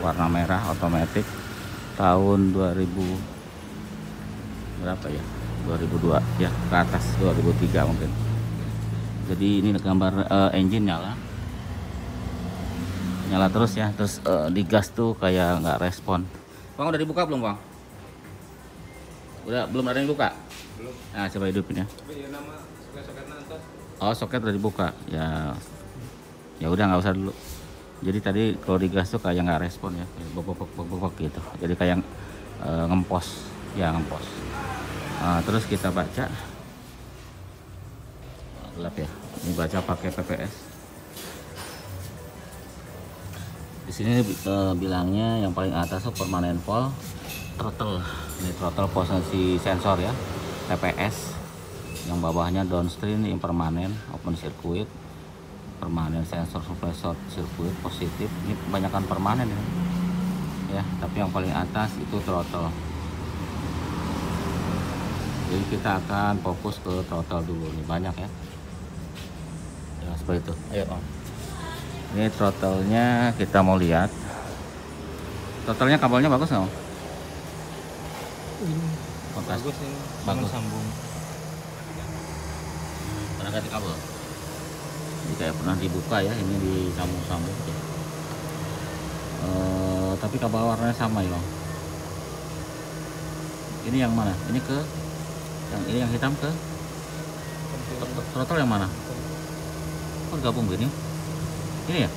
warna merah otomatis tahun 2000 berapa ya? 2002 ya ke atas 2003 mungkin. Jadi ini gambar uh, engine nyala. Nyala terus ya terus uh, digas tuh kayak nggak respon. Bang udah dibuka belum bang? Udah belum ada yang buka belum. Nah coba hidupin ya. Tapi ya nama soket-soketnya atas. Oh soket udah dibuka. Ya. Ya udah nggak usah dulu jadi tadi kalau digas tuh kayak nggak respon ya bok bok bok bok bok gitu. Jadi kayak uh, ngempos. Ya ngempos. Nah, terus kita baca. Gelap ya. Ini baca pakai PPS di sini eh, bilangnya yang paling atas tuh permanen vol throttle. Ini throttle posisi sensor ya TPS yang bawahnya downstream impermanen open circuit permanen sensor supply short circuit positif. Ini kebanyakan permanen ya. Ya tapi yang paling atas itu throttle. Jadi kita akan fokus ke throttle dulu nih banyak ya. Ya seperti itu. Ayo om. Ini throttle-nya kita mau lihat. Throttle-nya kabelnya bagus nggak om? bagus. ini. Bagus. bagus sambung. Pernah ganti kabel jadi kayak pernah dibuka ya ini disambung-sambung gitu. Eh, tapi kabel warnanya sama ya ini yang mana? Ini ke? Yang ini yang hitam ke? Tr- throttle yang mana? Oh gabung gini ini ya?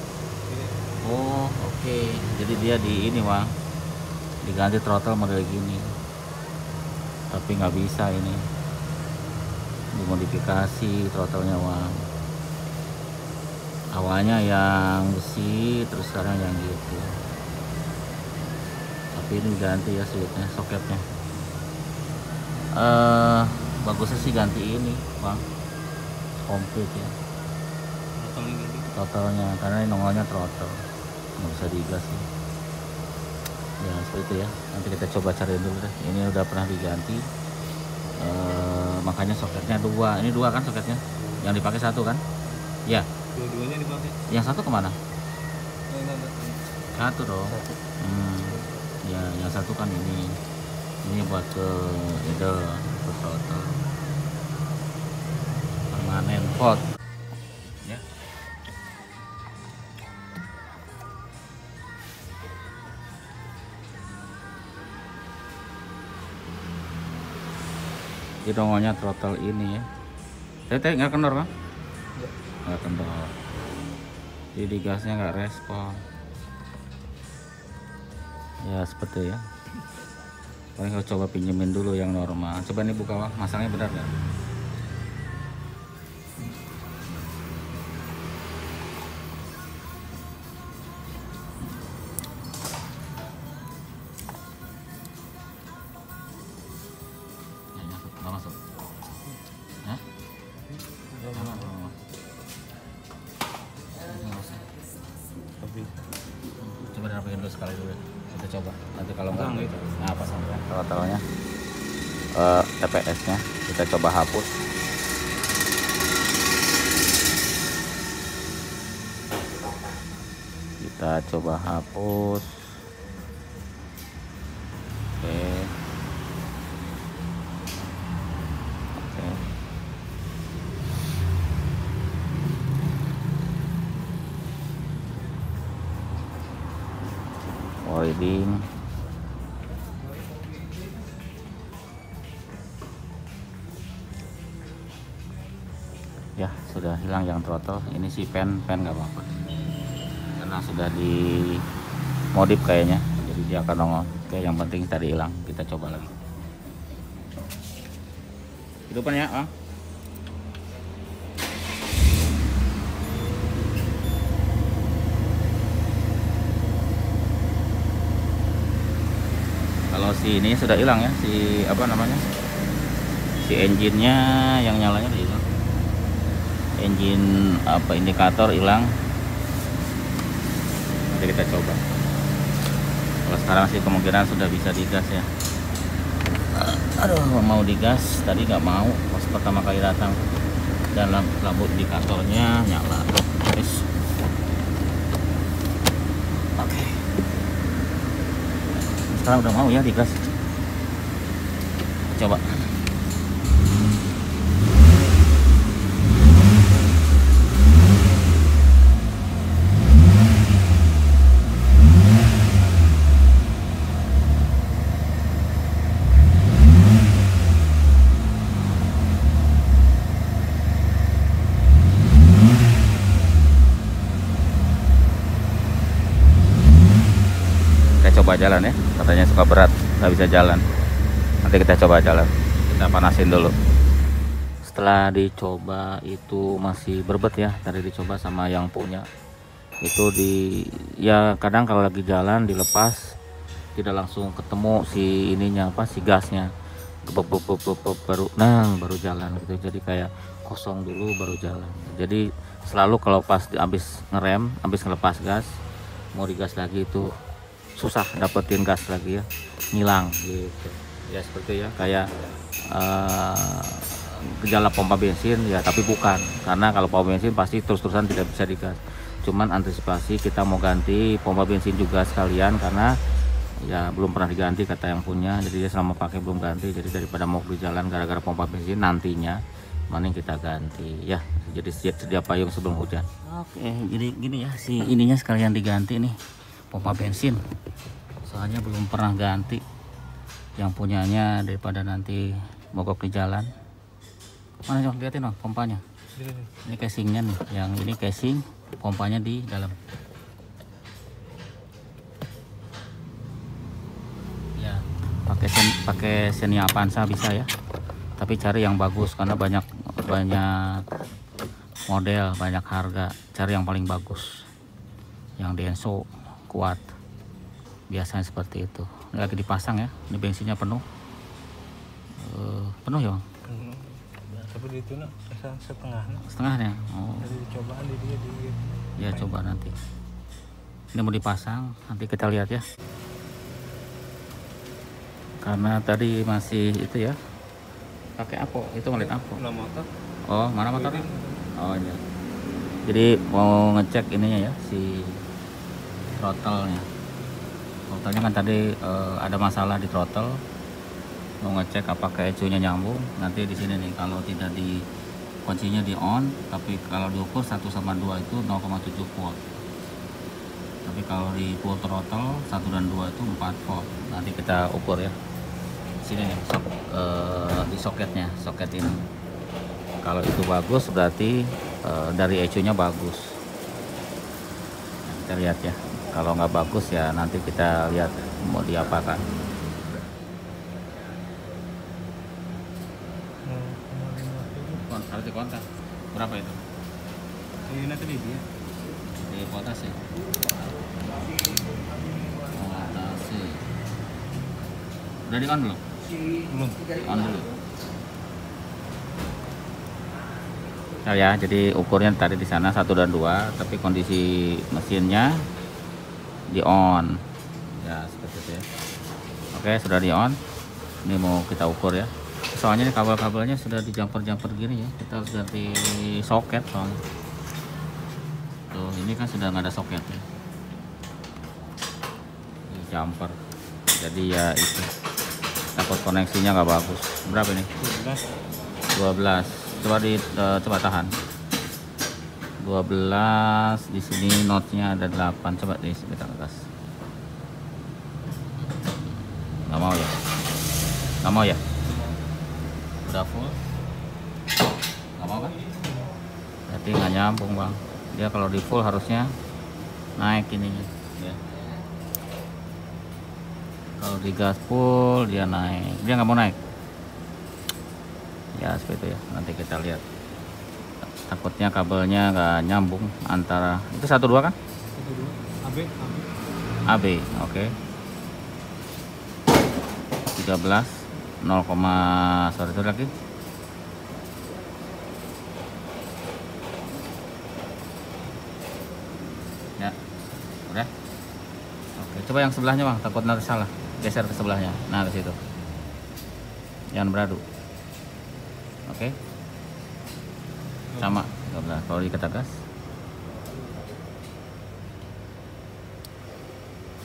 Oh oke. Jadi dia di ini wang diganti throttle model gini. Tapi nggak bisa ini. Dimodifikasi throttlenya wang awalnya yang besi terus sekarang yang gitu. Tapi ini ganti ya switchnya soketnya. Eh bagusnya sih ganti ini bang. Komplit ya. Totalnya karena ini nongolnya throttle. Nggak bisa digas ya. ya seperti itu ya. Nanti kita coba cari dulu deh. Ini udah pernah diganti. Eh, makanya soketnya dua. Ini dua kan soketnya? Yang dipakai satu kan? Ya dua-duanya dipakai yang satu ke mana? Ini ada satu dong. Satu. Hmm. ya yang satu kan ini. Ini buat ke itu ke throttle permanen pot. Ya. Jadi dongonya throttle ini ya. Tete nggak kendor kan? Nggak. Kendor. Jadi gasnya nggak respon. Ya seperti ya. Paling coba pinjemin dulu yang normal. Coba ini buka masangnya benar nggak? Dirapiin dulu dulu kita coba. Nanti kalau nggak gitu. nah pasang ya. Throttle-nya Eh, TPS nya kita coba hapus. Kita coba hapus Ya sudah hilang yang throttle. Ini si pen pen nggak apa-apa. Karena sudah di modif kayaknya. Jadi dia akan nongol. Oke yang penting tadi hilang. Kita coba lagi. Hidupan ya ah kalau si ini sudah hilang ya si apa namanya? Si engine-nya yang nyalanya udah hilang. Engine apa indikator hilang. Nanti kita coba. Kalau sekarang sih kemungkinan sudah bisa digas ya. Aduh mau digas tadi nggak mau. Pas pertama kali datang. Dan lampu, indikatornya nyala. Wis. Sekarang udah mau ya digas coba. Coba jalan ya katanya suka berat nggak bisa jalan. Nanti kita coba jalan. Kita panasin dulu. Setelah dicoba itu masih berbet ya. Tadi dicoba sama yang punya. Itu di ya kadang kalau lagi jalan dilepas tidak langsung ketemu si ininya apa si gasnya. Baru nah baru jalan gitu. Jadi kayak kosong dulu baru jalan. Jadi selalu kalau pas habis ngerem habis ngelepas gas mau digas lagi itu susah dapetin gas lagi ya ngilang gitu. Ya seperti ya kayak eh, gejala pompa bensin ya tapi bukan. Karena kalau pompa bensin pasti terus-terusan tidak bisa digas. Cuman antisipasi kita mau ganti pompa bensin juga sekalian karena ya belum pernah diganti kata yang punya. Jadi dia selama pakai belum ganti. Jadi daripada mau di jalan gara-gara pompa bensin nantinya mending kita ganti. Ya jadi sedia, sedia payung sebelum hujan. Oke jadi gini ya si ininya sekalian diganti nih pompa bensin. Soalnya belum pernah ganti. Yang punyanya daripada nanti mogok di jalan. Mana coba lihatin dong pompanya. Ini casingnya nih. Yang ini casing pompanya di dalam. Ya pakai sen pakai Xenia Avanza bisa ya. Tapi cari yang bagus karena banyak banyak model banyak harga. Cari yang paling bagus. Yang Denso kuat. Biasanya seperti itu. Ini lagi dipasang ya ini bensinnya penuh. Eh, penuh ya Bang? Tapi di itu setengah setengahnya oh. Jadi cobaan di dia di ya coba nanti. Ini mau dipasang nanti kita lihat ya. Karena tadi masih itu ya. Pakai apa itu ngeliat apa motor. oh mana motor? Oh iya. Jadi mau ngecek ininya ya si throttle-nya. Throttle-nya kan tadi eh, ada masalah di throttle. Mau ngecek apakah ECU-nya nyambung nanti di sini nih kalau tidak di kuncinya di on tapi kalau diukur 1 sama 2 itu 0,7 volt. Tapi kalau di full throttle 1 dan 2 itu 4 volt. Nanti kita ukur ya. Sini nih sok, eh, di soketnya soket ini. Kalau itu bagus berarti eh, dari ECU nya bagus. Kita lihat ya kalau nggak bagus ya nanti kita lihat mau diapakan. Kon- harus dikontak berapa itu? Ini nanti di dia. di kuota sih. Kuota sih. Udah di on belum? Belum. on dulu Nah ya, jadi ukurnya tadi di sana satu dan dua, tapi kondisi mesinnya di on. Ya seperti itu ya. Oke, sudah di on. Ini mau kita ukur ya. Soalnya ini kabel-kabelnya sudah di jumper-jumper gini ya. Kita harus ganti soket soalnya. Tuh, ini kan sudah nggak ada soket ya. Ini jumper. Jadi ya itu. Takut koneksinya nggak bagus. Berapa ini? 12 coba di eh, coba tahan 12 di sini notnya ada 8 coba di sini kita atas. Nggak mau ya? Nggak mau ya? Udah full? Nggak mau kan? Berarti nggak nyambung bang. Dia kalau di full harusnya naik ininya. Ya kalau di gas full dia naik. Dia nggak mau naik? Ya seperti itu ya. Nanti kita lihat takutnya kabelnya nggak nyambung antara itu satu dua kan? Satu dua. AB, AB. AB oke. 13 0, sorry itu lagi. Ya udah. Oke coba yang sebelahnya bang. Takut nanti salah. Geser ke sebelahnya. Nah ke situ. Jangan beradu. Oke sama. 13 kalau dikata gas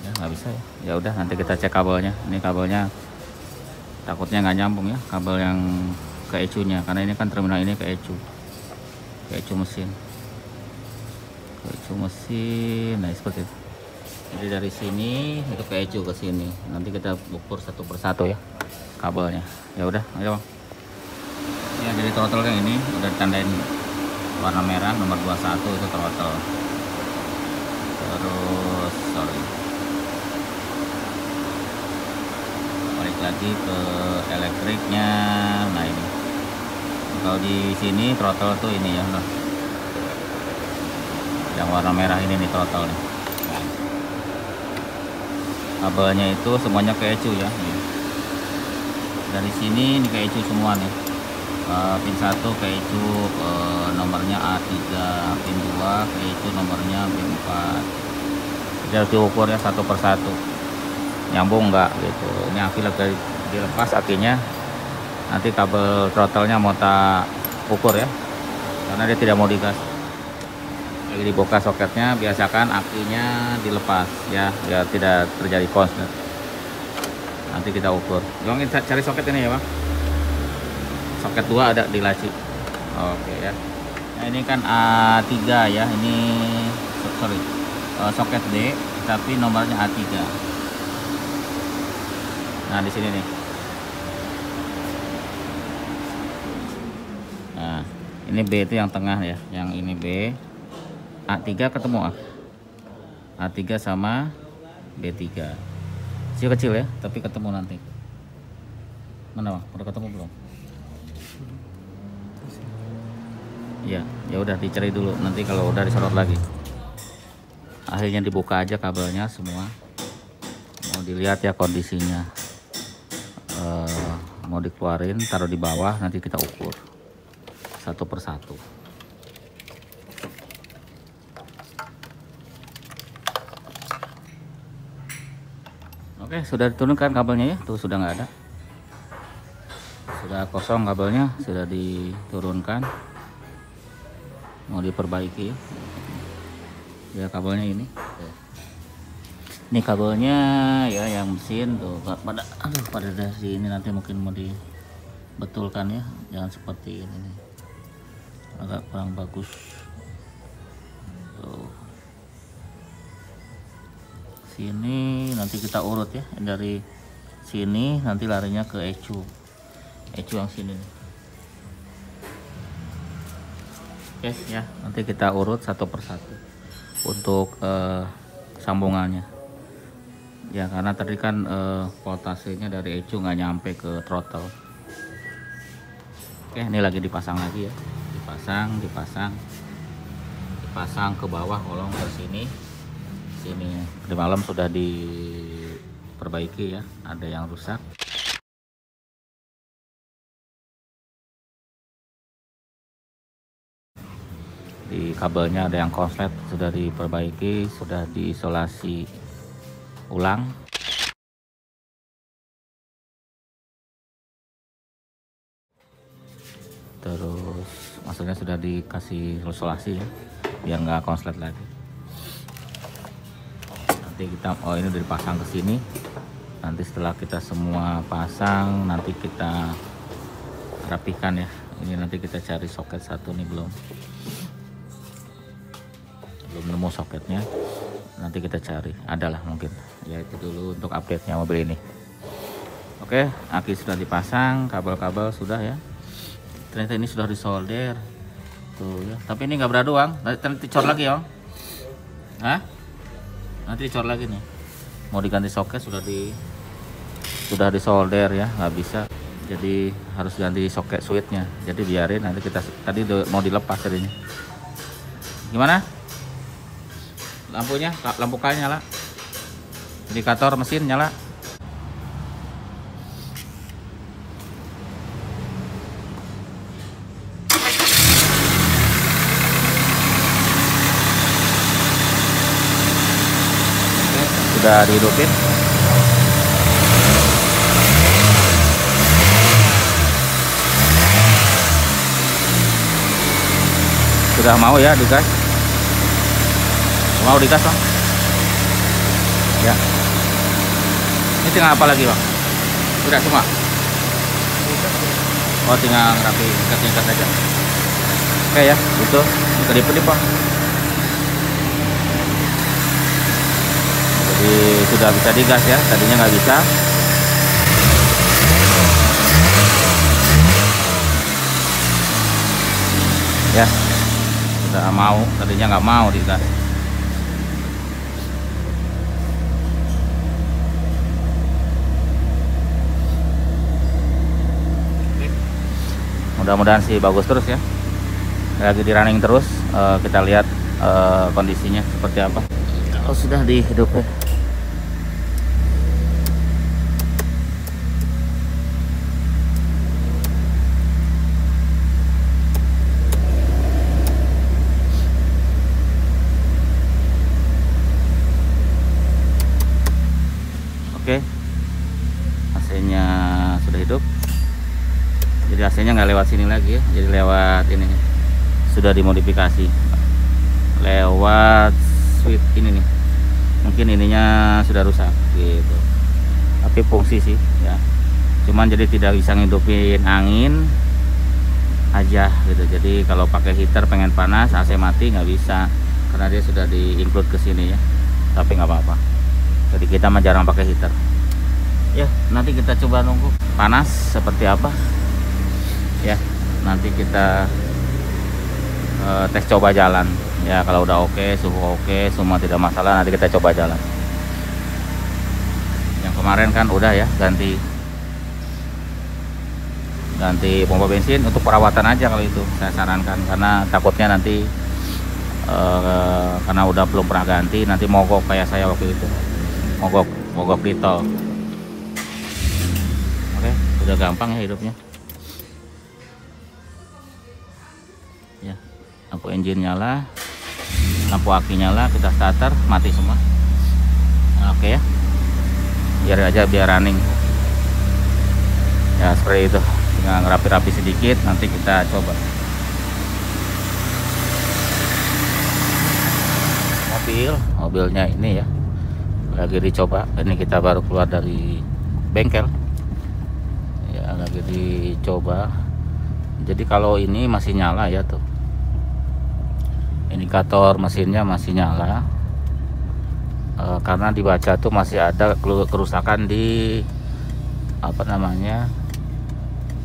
ya nggak bisa ya. Ya udah nanti kita cek kabelnya. Ini kabelnya takutnya nggak nyambung ya kabel yang ke ecunya. Karena ini kan terminal ini ke ecu. Ke ecu mesin. Ke ecu mesin. Nah seperti itu. Jadi dari sini itu ke ecu ke sini. Nanti kita ukur satu persatu ya kabelnya. Ya udah ayo ya jadi throttle yang ini udah ditandain warna merah nomor 21 itu throttle. Terus sorry. Balik lagi ke elektriknya. Nah ini. Kalau di sini throttle tuh ini ya nah. yang warna merah ini nih throttle nih. Nah. kabelnya itu semuanya ke ECU ya dari sini ini ECU semua nih Eh, pin 1 ke ECU eh, nomornya A3 pin 2 ke ECU nomornya B4 jadi harus diukur ya satu. Persatu nyambung enggak gitu. Ini aki lagi dilepas akinya nanti kabel throttle-nya mau tak ukur ya. Karena dia tidak mau digas. Lagi dibuka soketnya biasakan akinya dilepas ya ya tidak terjadi konslet nanti kita ukur. Jangan cari soket ini ya bang soket 2 ada di laci. Oke ya. Nah, ini kan A3 ya. Ini so- sorry. Eh, soket D tapi nomornya A3 nah di sini nih. Nah ini B itu yang tengah ya. Yang ini B. A3 ketemu A. A3 sama B3 kecil kecil ya tapi ketemu nanti. Mana bang? Udah ketemu belum Iya, ya udah dicari dulu. Nanti kalau udah disorot lagi. Akhirnya dibuka aja kabelnya semua. Mau dilihat ya kondisinya. Eh, mau dikeluarin, taruh di bawah, nanti kita ukur satu persatu. Oke, sudah diturunkan kabelnya ya. Tuh sudah nggak ada. Sudah kosong kabelnya, sudah diturunkan mau diperbaiki. Ya kabelnya ini. Ini kabelnya ya yang mesin tuh. Pada aduh pada dari ini nanti mungkin mau dibetulkan ya. Jangan seperti ini nih. agak kurang bagus. Tuh. Sini nanti kita urut ya. Dari sini nanti larinya ke ecu. Ecu yang sini nih Oke ya, nanti kita urut satu persatu untuk eh, sambungannya. Ya karena tadi kan eh, voltasenya dari ECU nggak nyampe ke throttle. Oke, ini lagi dipasang lagi ya. Dipasang, dipasang, dipasang ke bawah kolong ke sini. Sini di malam sudah diperbaiki ya. Ada yang rusak. Di kabelnya ada yang konslet sudah diperbaiki sudah diisolasi ulang. Terus maksudnya sudah dikasih isolasi ya biar nggak konslet lagi. Nanti kita oh ini udah dipasang ke sini. Nanti setelah kita semua pasang nanti kita rapikan ya. Ini nanti kita cari soket satu nih belum belum nemu soketnya. Nanti kita cari. Adalah mungkin. Ya itu dulu untuk update nya mobil ini. Oke aki sudah dipasang kabel-kabel sudah ya. Ternyata ini sudah disolder. Tuh ya. Tapi ini nggak beradu bang. Nanti, dicor lagi ya Hah? nanti dicor lagi nih. Mau diganti soket sudah di sudah disolder ya. Nggak bisa. Jadi harus ganti soket switchnya. Jadi biarin nanti kita tadi mau dilepas tadinya gimana lampunya lampu K nyala. Indikator mesin nyala. Sudah dihidupin sudah mau ya digas mau digas bang ya Ini tinggal apa lagi bang? Sudah semua? Oh tinggal rapi ikat-ikat aja. Oke ya, itu kedip-kedip bang. Jadi sudah bisa digas ya, tadinya nggak bisa. Ya, sudah mau, tadinya nggak mau digas. Mudah-mudahan sih bagus terus ya. Lagi di running terus Eh, kita lihat eh, kondisinya seperti apa. Kalau sudah dihidupkan oke AC-nya sudah hidup jadi AC-nya nggak lewat sini lagi ya. Jadi lewat ini. Sudah dimodifikasi. Lewat switch ini nih. Mungkin ininya sudah rusak gitu. Tapi fungsi sih ya. Cuman jadi tidak bisa ngidupin angin aja gitu. Jadi kalau pakai heater pengen panas AC mati nggak bisa. Karena dia sudah di include ke sini ya. Tapi nggak apa-apa. Jadi kita mah jarang pakai heater. Ya nanti kita coba nunggu. Panas seperti apa ya nanti kita eh, tes coba jalan. Ya kalau udah oke suhu oke semua tidak masalah nanti kita coba jalan. Yang kemarin kan udah ya ganti ganti pompa bensin untuk perawatan aja kalau itu saya sarankan. Karena takutnya nanti eh, karena udah belum pernah ganti nanti mogok kayak saya waktu itu. Mogok mogok di tol. Oke udah gampang ya hidupnya ya lampu engine nyala lampu aki nyala kita starter mati semua. Nah, oke ya. Biar aja biar running. Ya seperti itu. Tinggal ngerapi-rapi sedikit nanti kita coba. Mobil mobilnya ini ya. Lagi dicoba ini kita baru keluar dari bengkel. Ya lagi dicoba. Jadi kalau ini masih nyala ya tuh indikator mesinnya masih nyala. E, karena dibaca tuh masih ada kerusakan di apa namanya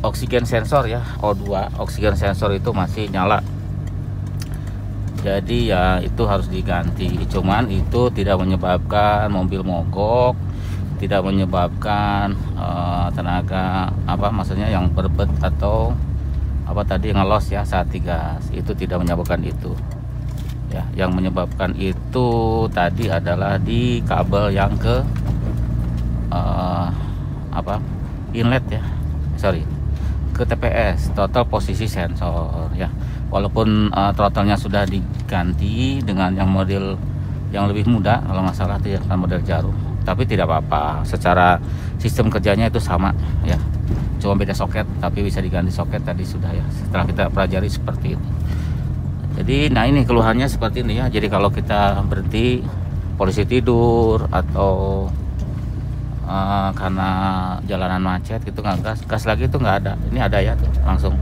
oksigen sensor ya O2 oksigen sensor itu masih nyala. Jadi ya itu harus diganti. Cuman itu tidak menyebabkan mobil mogok tidak menyebabkan eh, tenaga apa maksudnya yang berbet atau apa tadi ngelos ya saat digas. Itu tidak menyebabkan itu ya. Yang menyebabkan itu tadi adalah di kabel yang ke eh, apa? Inlet ya. Sorry. Ke TPS total posisi sensor ya. Walaupun eh, throttle-nya sudah diganti dengan yang model yang lebih muda kalau nggak salah itu yang model jarum. Tapi tidak apa-apa. Secara sistem kerjanya itu sama ya. Cuma beda soket tapi bisa diganti soket tadi sudah ya. Setelah kita pelajari seperti itu jadi nah ini keluhannya seperti ini ya. Jadi kalau kita berhenti polisi tidur atau eh, karena jalanan macet gitu nggak gas gas lagi itu nggak ada. Ini ada ya tuh langsung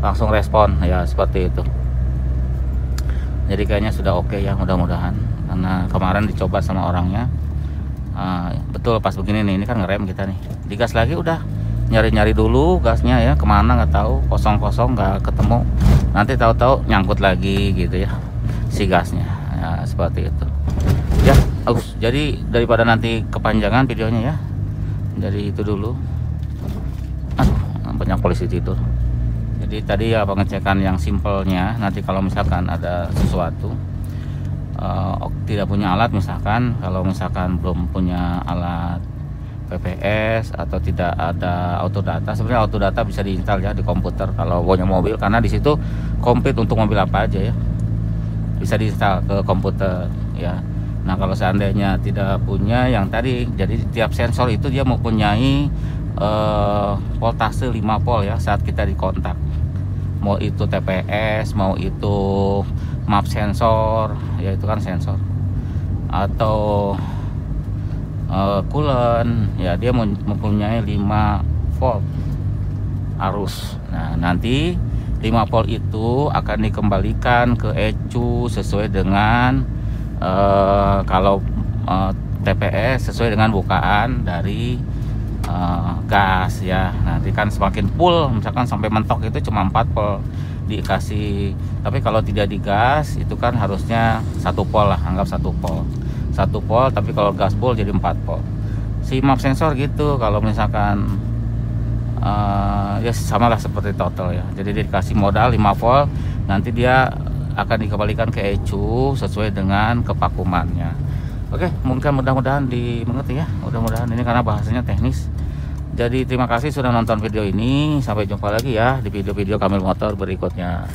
langsung respon. Ya seperti itu. Jadi kayaknya sudah oke ya mudah-mudahan. Karena kemarin dicoba sama orangnya. Ah, betul pas begini nih ini kan ngerem kita nih. Digas lagi udah nyari-nyari dulu gasnya ya ke mana nggak tahu kosong-kosong nggak ketemu. Nanti tahu-tahu nyangkut lagi gitu ya si gasnya. Ya seperti itu. Ya aus. Jadi daripada nanti kepanjangan videonya ya jadi itu dulu. Aduh banyak polisi tidur. Jadi tadi ya pengecekan yang simpelnya nanti kalau misalkan ada sesuatu eh, tidak punya alat misalkan kalau misalkan belum punya alat PPS atau tidak ada autodata. Sebenarnya autodata bisa diinstal ya di komputer kalau punya mobil karena di situ komplit untuk mobil apa aja ya. Bisa diinstal ke komputer ya. Nah kalau seandainya tidak punya yang tadi jadi tiap sensor itu dia mempunyai eh, voltase 5 volt ya saat kita dikontak mau itu TPS mau itu map sensor ya itu kan sensor. Atau eh, coolant ya dia mem- mempunyai 5 volt arus. Nah nanti 5 volt itu akan dikembalikan ke ECU sesuai dengan eh, kalau eh, TPS sesuai dengan bukaan dari eh, gas ya. Nanti kan semakin full misalkan sampai mentok itu cuma 4 volt dikasih. Tapi kalau tidak digas itu kan harusnya satu pol lah anggap satu pol satu pol tapi kalau gas full jadi 4 pol. Si map sensor gitu kalau misalkan eh, ya sama lah seperti total ya. Jadi dia dikasih modal 5 volt nanti dia akan dikembalikan ke ECU sesuai dengan kepakumannya. Oke mungkin mudah-mudahan dimengerti ya mudah-mudahan ini karena bahasanya teknis. Jadi terima kasih sudah nonton video ini sampai jumpa lagi ya di video-video Kamil Motor berikutnya